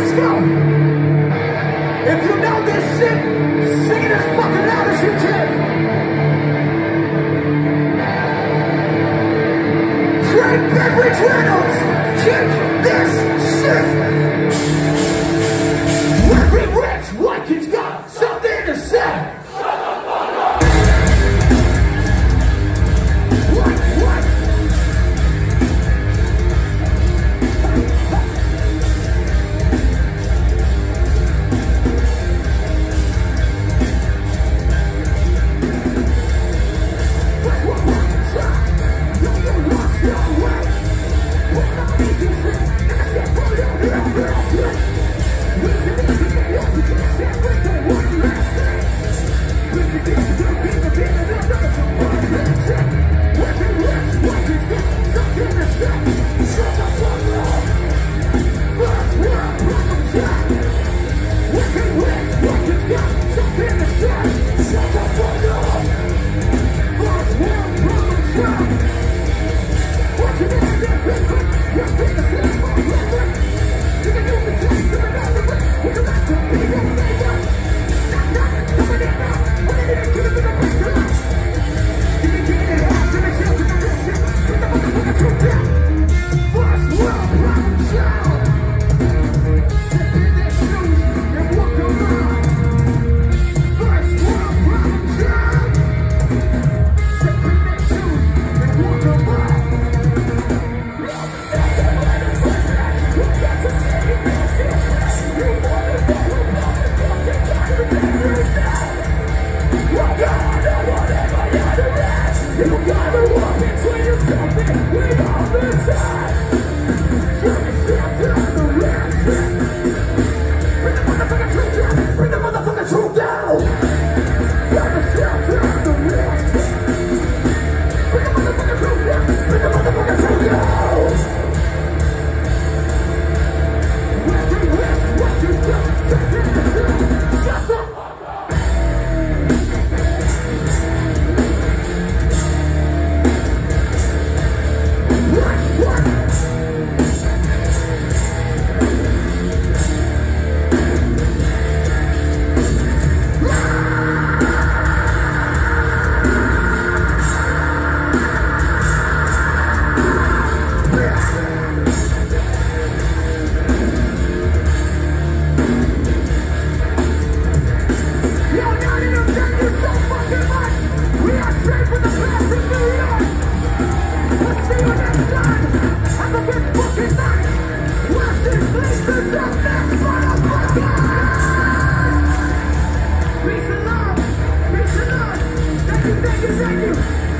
let's go. If you know this shit, sing it as fucking loud as you can. Craig Beveridge Reynolds, kick this shit. Every rich white kid's got something to say. Peace and love. Peace and love. Thank you, thank you, thank you.